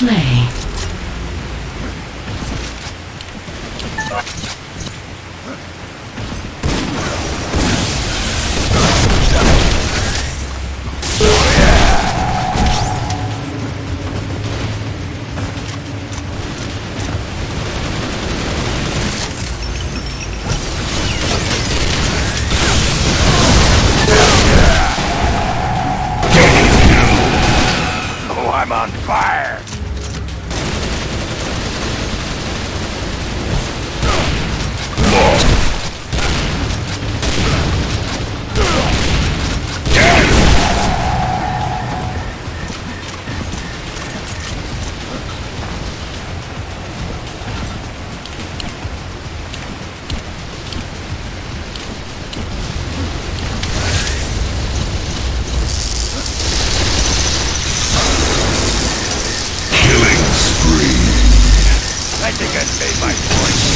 Play. I think I've made my point.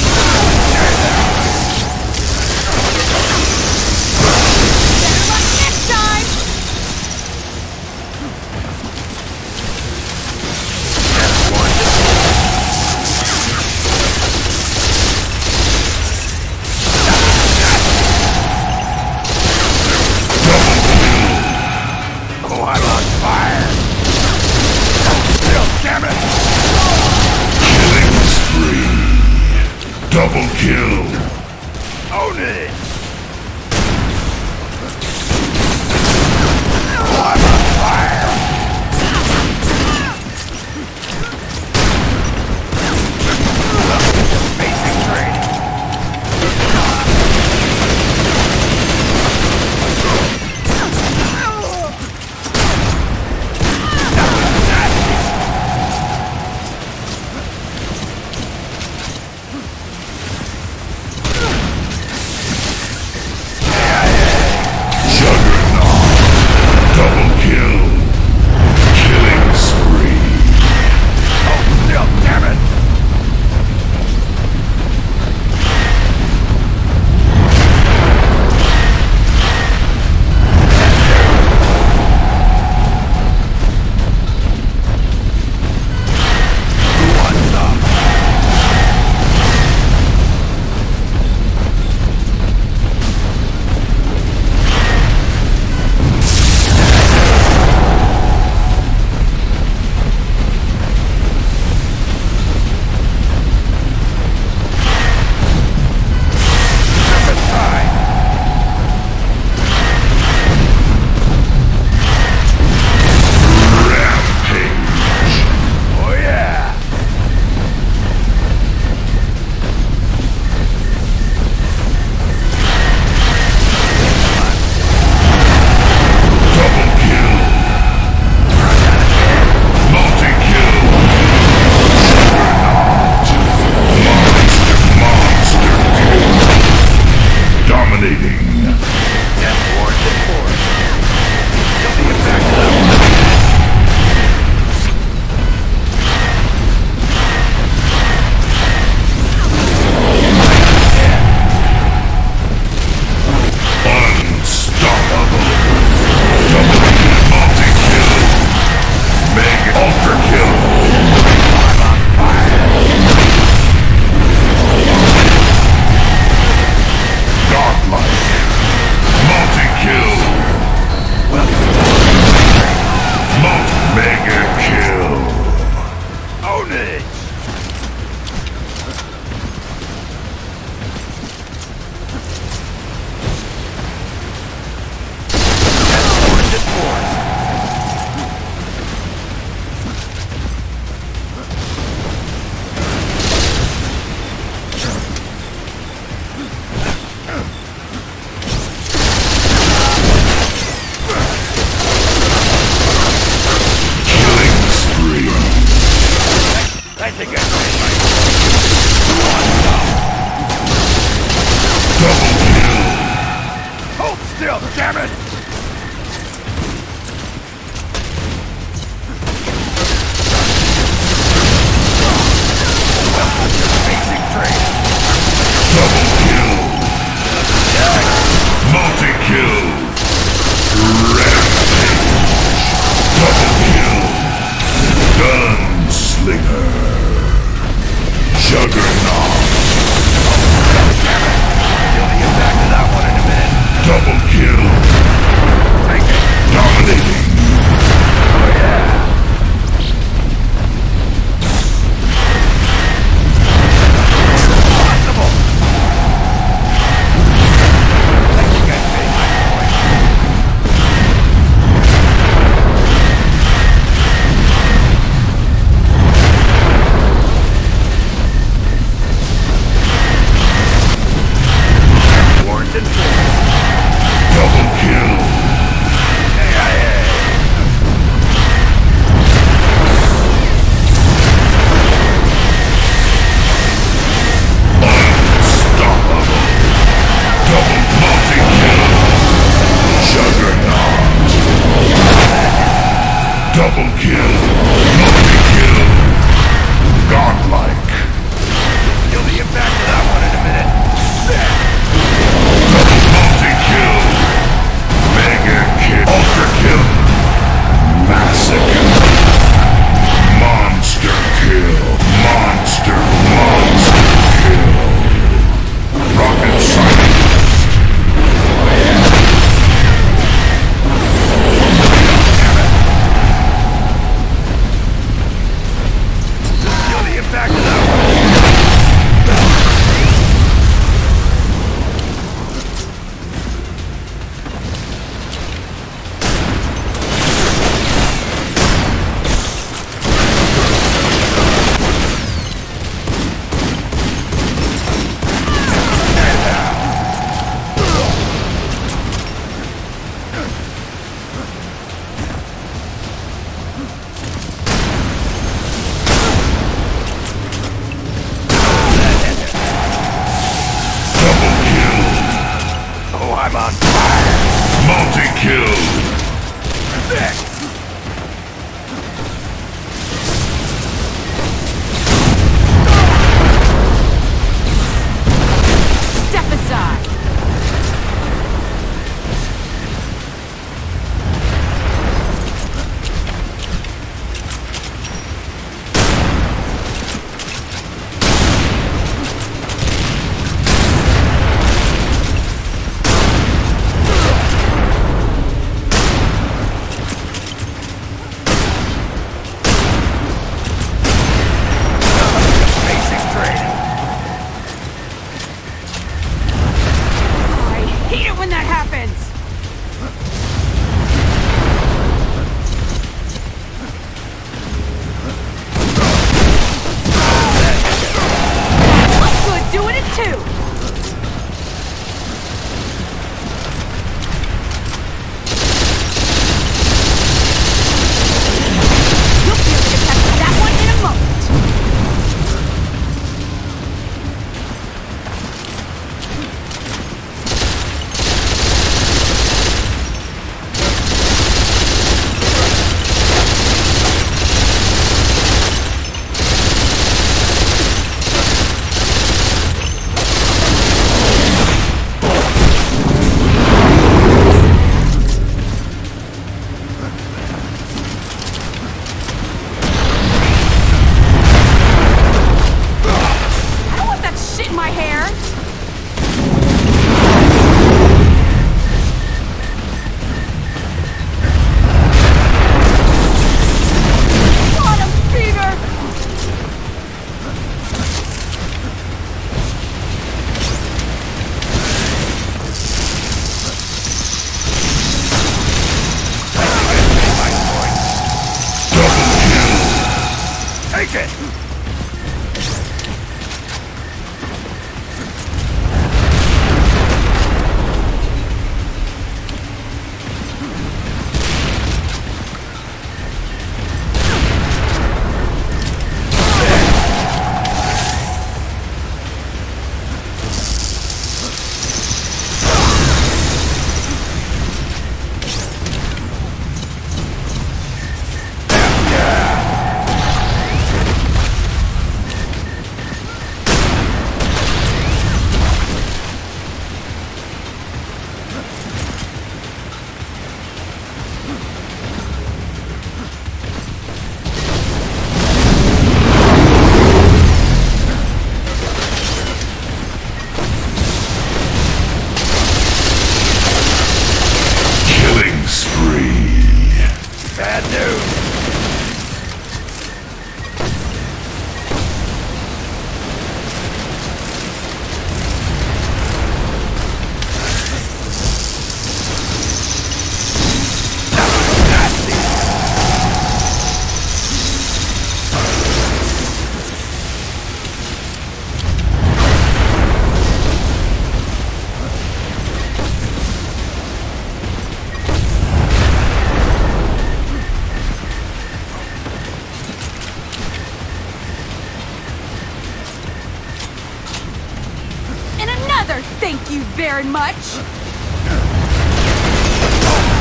Thank you very much.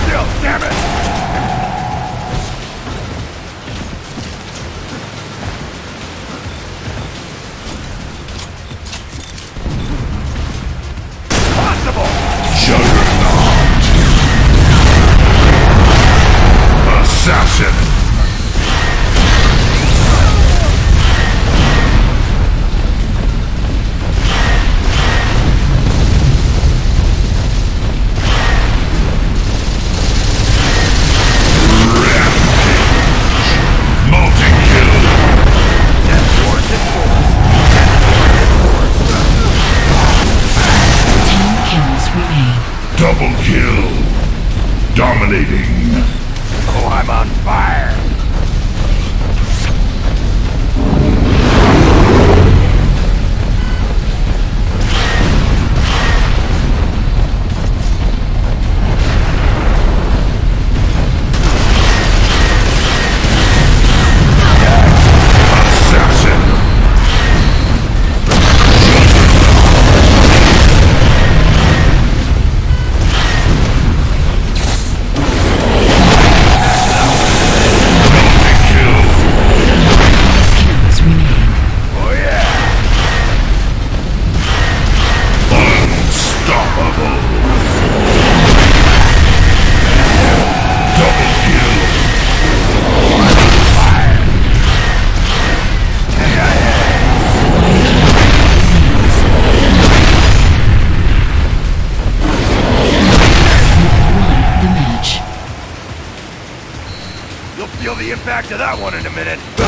Still, damn it! Double kill. Dominating. Oh, I'm on fire! That one in a minute.